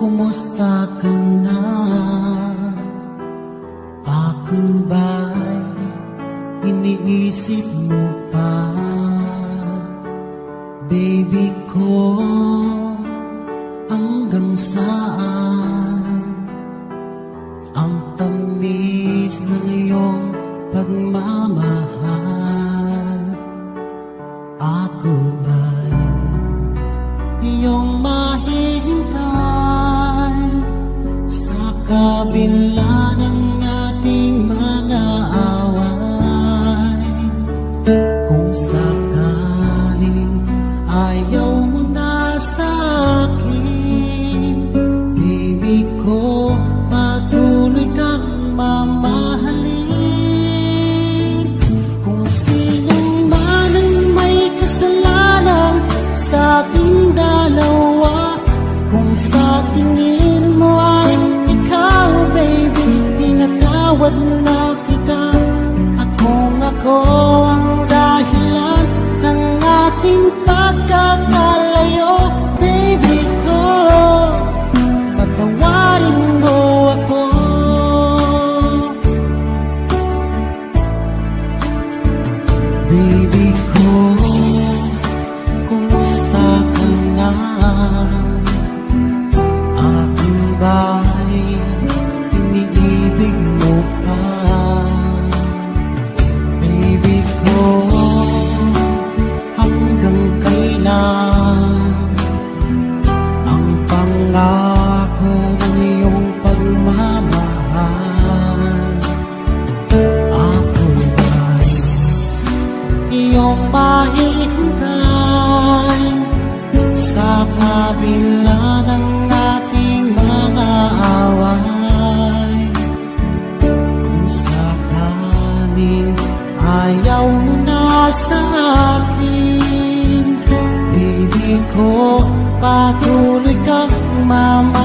kumusta ka na? Ako ba'y iniisip mo pa? Baby ko, hanggang saan? Ang tamis ng iyong pagmamahal kabila ng ating mga away Kung sakaling ayaw mo na sa akin Baby ko, patuloy kang mamahalin. Kung sinong man ang may kasalanan sa ating dalawa Kung sa tingin pinatawad na pangako ng iyong pagmamahal. Ako ba'y iyong mahihintay Sa kabila ng ating mga away Kung sakaling ayaw mo sa akin Baby ko, patuloy kang